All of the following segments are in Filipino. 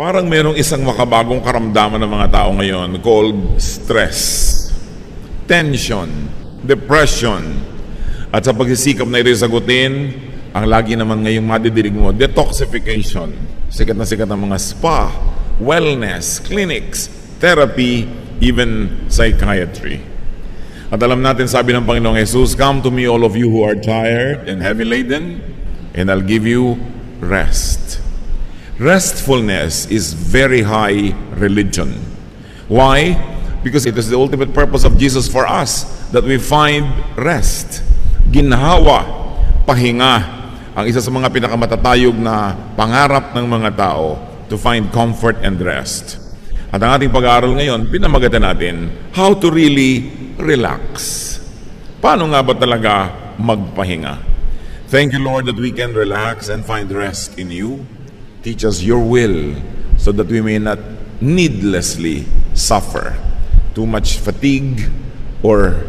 Parang merong isang makabagong karamdaman ng mga tao ngayon called stress, tension, depression, at sa pagsisikap na ito sagutin, ang lagi naman ngayong madidinig mo, detoxification. Sikat na sikat ng mga spa, wellness, clinics, therapy, even psychiatry. At alam natin, sabi ng Panginoong Jesus, Come to me all of you who are tired and heavy laden, and I'll give you rest. Restfulness is very high religion. Why? Because it is the ultimate purpose of Jesus for us that we find rest. Ginhawa, pahinga, ang isa sa mga pinakamatatayog na pangarap ng mga tao to find comfort and rest. At ang ating pag-aaral ngayon, pinamagatan natin how to really relax. Paano nga ba talaga magpahinga? Thank you, Lord, that we can relax and find rest in you. Teach us your will so that we may not needlessly suffer too much fatigue or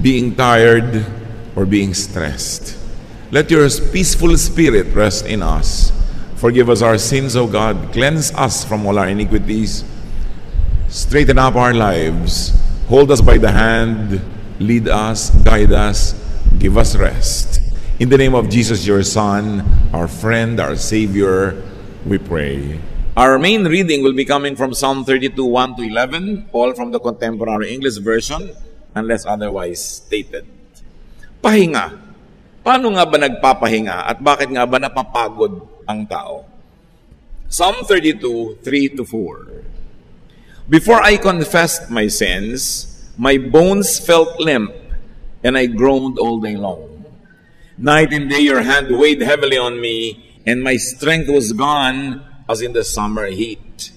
being tired or being stressed. Let your peaceful spirit rest in us. Forgive us our sins, O God. Cleanse us from all our iniquities. Straighten up our lives. Hold us by the hand. Lead us, guide us, give us rest. In the name of Jesus, your Son, our friend, our Savior, we pray. Our main reading will be coming from Psalm 32, 1 to 11, all from the contemporary English version, unless otherwise stated. Pahinga. Paano nga ba nagpapahinga at bakit nga ba napapagod ang tao? Psalm 32, 3 to 4. Before I confessed my sins, my bones felt limp, and I groaned all day long. Night and day your hand weighed heavily on me, and my strength was gone as in the summer heat.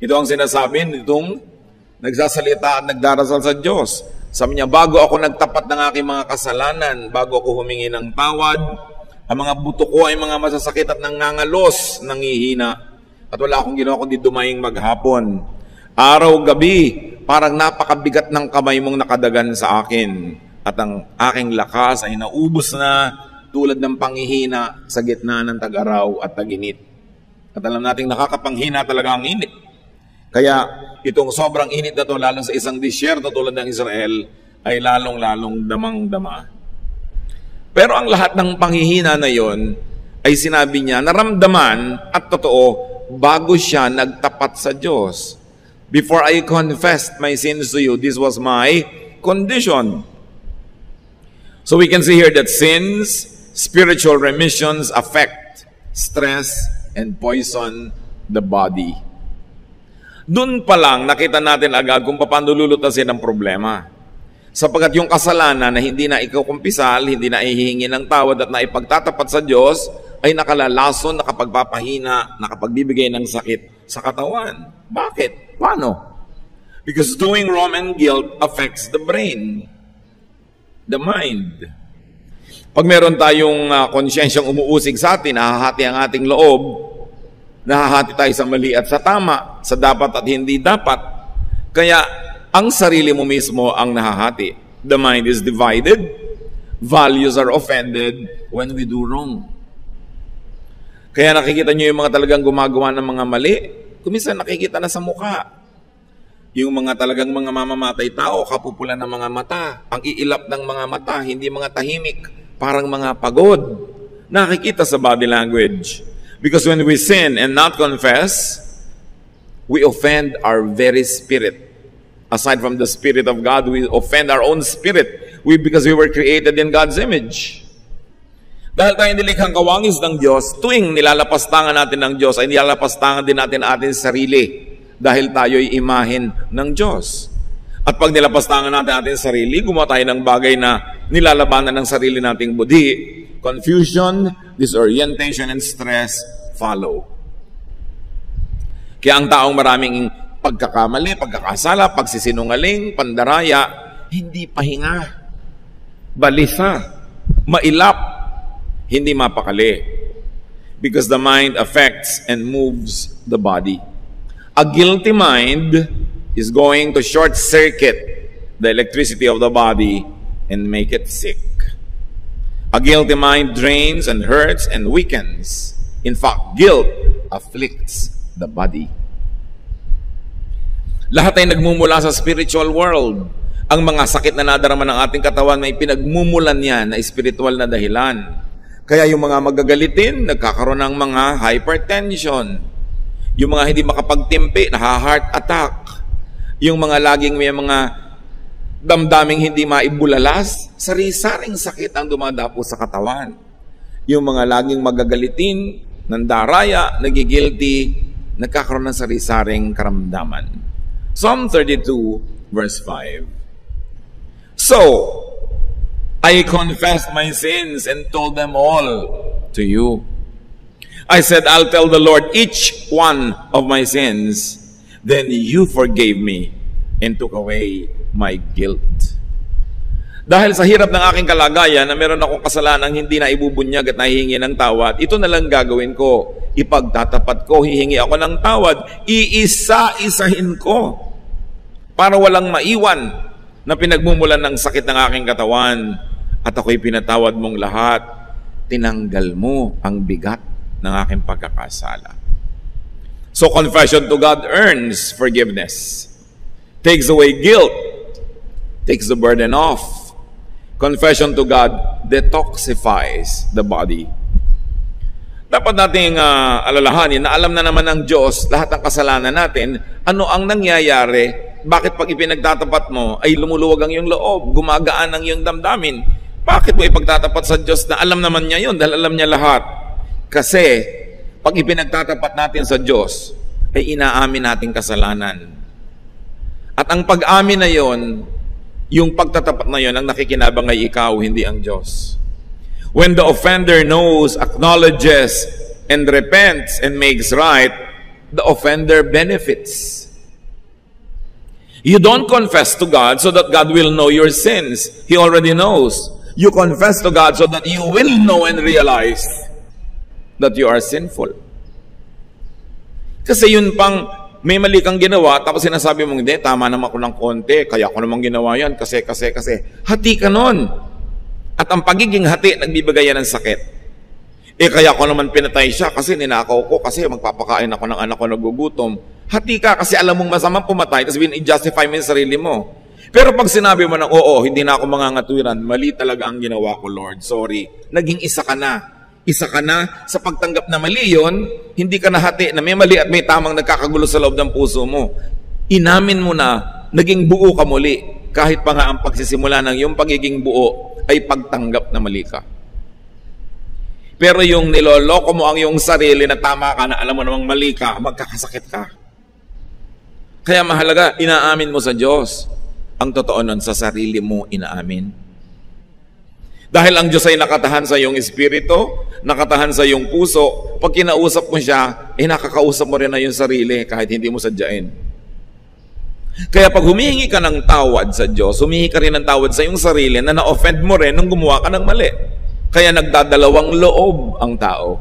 Ito ang sinasabi nitong nagsasalita at nagdarasal sa Diyos. Sabi niya, bago ako nagtapat ng aking mga kasalanan, bago ako humingi ng tawad, ang mga buto ko ay mga masasakit at nangangalos, nangihina. At wala akong ginawa kundi dumaying maghapon. Araw-gabi, parang napakabigat ng kamay mong nakadagan sa akin at ang aking lakas ay naubos na tulad ng panghihina sa gitna ng tag-araw at tag-init. At alam nating nakakapanghina talaga ang init. Kaya itong sobrang init na to, lalo sa isang disyerto tulad ng Israel, ay lalong-lalong damang-dama. Pero ang lahat ng panghihina na yon ay sinabi niya, naramdaman at totoo, bago siya nagtapat sa Diyos. Before I confessed my sins to you, this was my condition. So we can see here that sins, spiritual remissions affect stress and poison the body. Doon pa lang nakita natin agad kung paano lulutasin ang problema. Sapagat yung kasalanan na hindi na ikaw kumpisal, hindi na ihihingi ng tawad at naipagtatapat sa Diyos, ay nakalalason, nakapagpapahina, nakapagbibigay ng sakit sa katawan. Bakit? Paano? Because doing wrong and guilt affects the brain the mind. Pag meron tayong uh, konsyensyang umuusig sa atin, nahahati ang ating loob, nahahati tayo sa mali at sa tama, sa dapat at hindi dapat. Kaya ang sarili mo mismo ang nahahati. The mind is divided, values are offended when we do wrong. Kaya nakikita nyo yung mga talagang gumagawa ng mga mali, kuminsan nakikita na sa mukha. Yung mga talagang mga mamamatay tao, kapupulan ng mga mata, ang iilap ng mga mata, hindi mga tahimik, parang mga pagod. Nakikita sa body language. Because when we sin and not confess, we offend our very spirit. Aside from the Spirit of God, we offend our own spirit. We, because we were created in God's image. Dahil tayo nilikhang kawangis ng Diyos, tuwing nilalapastangan natin ng Diyos, ay nilalapastangan din natin ating sarili dahil tayo'y imahin ng Diyos. At pag nilapastangan natin ating sarili, gumawa tayo ng bagay na nilalabanan ng sarili nating budi, confusion, disorientation, and stress follow. Kaya ang taong maraming pagkakamali, pagkakasala, pagsisinungaling, pandaraya, hindi pahinga, balisa, mailap, hindi mapakali. Because the mind affects and moves the body. A guilty mind is going to short circuit the electricity of the body and make it sick. A guilty mind drains and hurts and weakens. In fact, guilt afflicts the body. Lahat ay nagmumula sa spiritual world. Ang mga sakit na nadarama ng ating katawan may pinagmumulan yan na spiritual na dahilan. Kaya yung mga magagalitin, nagkakaroon ng mga hypertension. Yung mga hindi makapagtimpi, naha-heart attack. Yung mga laging may mga damdaming hindi maibulalas, sari-saring sakit ang dumadapo sa katawan. Yung mga laging magagalitin, nandaraya, nagigilty, nagkakaroon ng sari-saring karamdaman. Psalm 32, verse 5. So, I confessed my sins and told them all to you. I said, I'll tell the Lord each one of my sins. Then you forgave me and took away my guilt. Dahil sa hirap ng aking kalagayan na meron akong kasalanan hindi na ibubunyag at nahihingi ng tawad, ito na lang gagawin ko. Ipagtatapat ko, hihingi ako ng tawad, iisa-isahin ko para walang maiwan na pinagmumulan ng sakit ng aking katawan at ako'y pinatawad mong lahat, tinanggal mo ang bigat ng aking pagkakasala. So confession to God earns forgiveness, takes away guilt, takes the burden off, confession to God detoxifies the body. Dapat nating uh, alalahanin na alam na naman ng Diyos lahat ng kasalanan natin, ano ang nangyayari, bakit pag ipinagtatapat mo ay lumuluwag ang iyong loob, gumagaan ang iyong damdamin. Bakit mo ipagtatapat sa Diyos na alam naman niya yun dahil alam niya lahat? Kasi pag ipinagtatapat natin sa Diyos, ay inaamin nating kasalanan. At ang pag-amin na yon yung pagtatapat na yon ang nakikinabang ay ikaw, hindi ang Diyos. When the offender knows, acknowledges, and repents and makes right, the offender benefits. You don't confess to God so that God will know your sins. He already knows. You confess to God so that you will know and realize that you are sinful. Kasi yun pang may mali kang ginawa, tapos sinasabi mong, hindi, tama naman ako ng konti, kaya ako naman ginawa yan, kasi, kasi, kasi. Hati ka nun. At ang pagiging hati, nagbibigay yan ng sakit. Eh, kaya ako naman pinatay siya kasi ninakaw ko, kasi magpapakain ako ng anak ko nagugutom. Hati ka kasi alam mong masamang pumatay, tapos bin-justify mo yung sarili mo. Pero pag sinabi mo ng, oo, hindi na ako mangangatuwiran, mali talaga ang ginawa ko, Lord, sorry. Naging isa ka na isa ka na sa pagtanggap na mali yon, hindi ka nahati na may mali at may tamang nagkakagulo sa loob ng puso mo. Inamin mo na, naging buo ka muli, kahit pa nga ang pagsisimula ng iyong pagiging buo ay pagtanggap na mali ka. Pero yung niloloko mo ang iyong sarili na tama ka na alam mo namang mali ka, magkakasakit ka. Kaya mahalaga, inaamin mo sa Diyos. Ang totoo nun, sa sarili mo inaamin. Dahil ang Diyos ay nakatahan sa iyong espiritu, nakatahan sa iyong puso, pag kinausap mo siya, eh nakakausap mo rin na yung sarili kahit hindi mo sadyain. Kaya pag humihingi ka ng tawad sa Diyos, humihingi ka rin ng tawad sa iyong sarili na na-offend mo rin nung gumawa ka ng mali. Kaya nagdadalawang loob ang tao.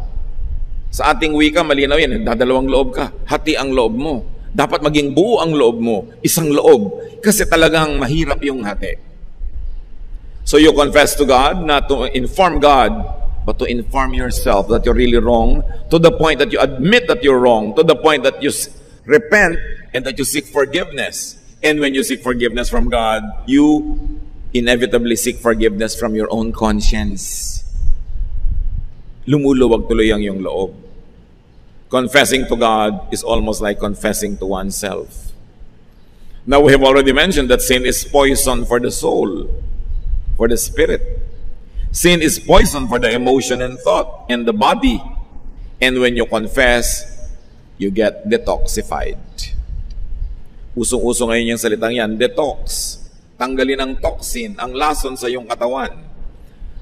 Sa ating wika, malinaw yan, nagdadalawang loob ka. Hati ang loob mo. Dapat maging buo ang loob mo, isang loob. Kasi talagang mahirap yung hati. So you confess to God, not to inform God, but to inform yourself that you're really wrong, to the point that you admit that you're wrong, to the point that you repent and that you seek forgiveness. And when you seek forgiveness from God, you inevitably seek forgiveness from your own conscience. Lumuluwag tuloy ang iyong loob. Confessing to God is almost like confessing to oneself. Now we have already mentioned that sin is poison for the soul for the spirit. Sin is poison for the emotion and thought and the body. And when you confess, you get detoxified. Usong-uso ngayon yung salitang yan, detox. Tanggalin ang toxin, ang lason sa iyong katawan.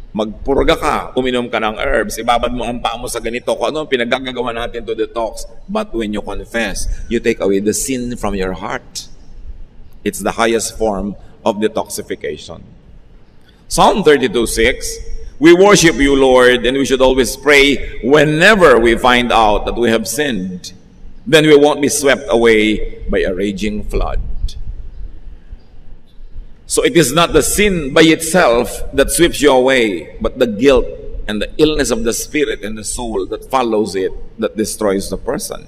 Magpurga ka, uminom ka ng herbs, ibabad mo ang paa mo sa ganito, kung ano pinagagagawa natin to detox. But when you confess, you take away the sin from your heart. It's the highest form of detoxification. Psalm 32 6. We worship you, Lord, and we should always pray whenever we find out that we have sinned. Then we won't be swept away by a raging flood. So it is not the sin by itself that sweeps you away, but the guilt and the illness of the spirit and the soul that follows it that destroys the person.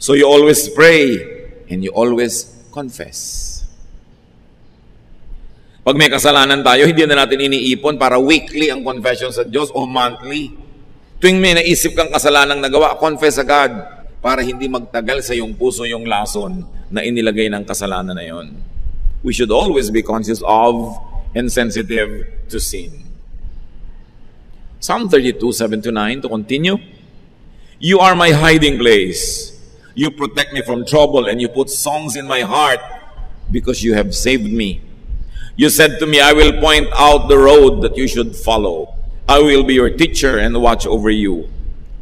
So you always pray and you always confess. Pag may kasalanan tayo, hindi na natin iniipon para weekly ang confession sa Diyos o monthly. Tuwing may naisip kang kasalanang nagawa, confess agad para hindi magtagal sa iyong puso yung lason na inilagay ng kasalanan na yon. We should always be conscious of and sensitive to sin. Psalm 32, 7 to 9, to continue. You are my hiding place. You protect me from trouble and you put songs in my heart because you have saved me. You said to me, I will point out the road that you should follow. I will be your teacher and watch over you.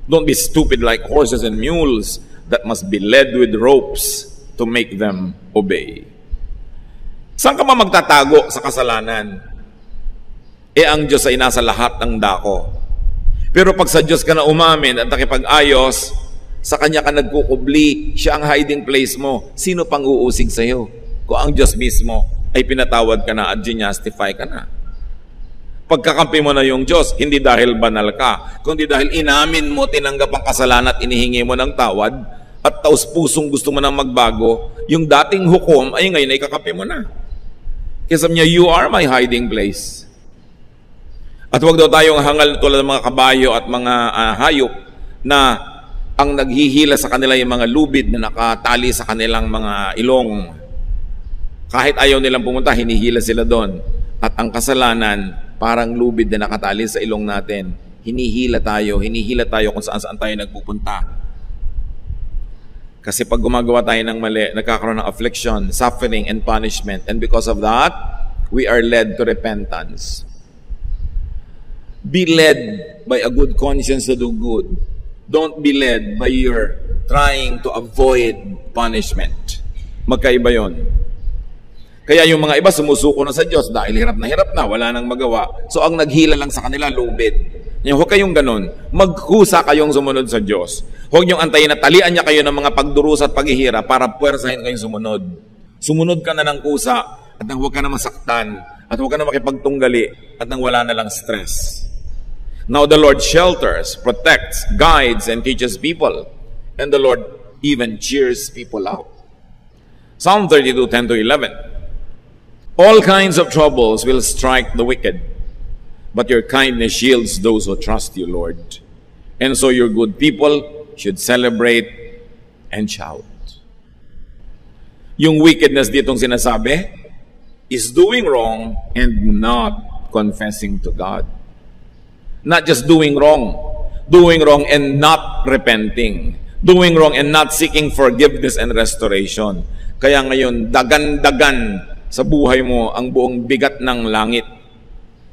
Don't be stupid like horses and mules that must be led with ropes to make them obey. Saan ka magtatago sa kasalanan? Eh ang Diyos ay nasa lahat ng dako. Pero pag sa Diyos ka na umamin at nakipag-ayos, sa Kanya ka nagkukubli, siya ang hiding place mo. Sino pang uusig sa'yo? Kung ang Diyos mismo ay pinatawad ka na at ginastify ka na. Pagkakampi mo na yung Diyos, hindi dahil banal ka, kundi dahil inamin mo, tinanggap ang kasalanan at inihingi mo ng tawad, at taos pusong gusto mo nang magbago, yung dating hukom ay ngayon ay kakampi mo na. Sabi niya, you are my hiding place. At huwag daw tayong hangal tulad ng mga kabayo at mga uh, hayop na ang naghihila sa kanila yung mga lubid na nakatali sa kanilang mga ilong kahit ayaw nilang pumunta, hinihila sila doon. At ang kasalanan, parang lubid na nakatali sa ilong natin. Hinihila tayo, hinihila tayo kung saan-saan tayo nagpupunta. Kasi pag gumagawa tayo ng mali, nagkakaroon ng affliction, suffering, and punishment. And because of that, we are led to repentance. Be led by a good conscience to do good. Don't be led by your trying to avoid punishment. Magkaiba yon. Kaya yung mga iba sumusuko na sa Diyos dahil hirap na hirap na, wala nang magawa. So ang naghila lang sa kanila, lubid. Yung, huwag kayong ganun. Magkusa kayong sumunod sa Diyos. Huwag niyong antayin na talian niya kayo ng mga pagdurusa at paghihira para puwersahin kayong sumunod. Sumunod ka na ng kusa at nang huwag ka na masaktan at huwag ka na makipagtunggali at nang wala na lang stress. Now the Lord shelters, protects, guides, and teaches people. And the Lord even cheers people out. Psalm 32, 10 to 11. All kinds of troubles will strike the wicked, but your kindness shields those who trust you, Lord. And so your good people should celebrate and shout. Yung wickedness ditong sinasabi is doing wrong and not confessing to God. Not just doing wrong, doing wrong and not repenting. Doing wrong and not seeking forgiveness and restoration. Kaya ngayon, dagan-dagan sa buhay mo ang buong bigat ng langit.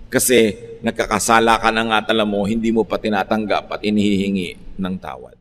Kasi nagkakasala ka na nga tala mo, hindi mo pa tinatanggap at inihihingi ng tawad.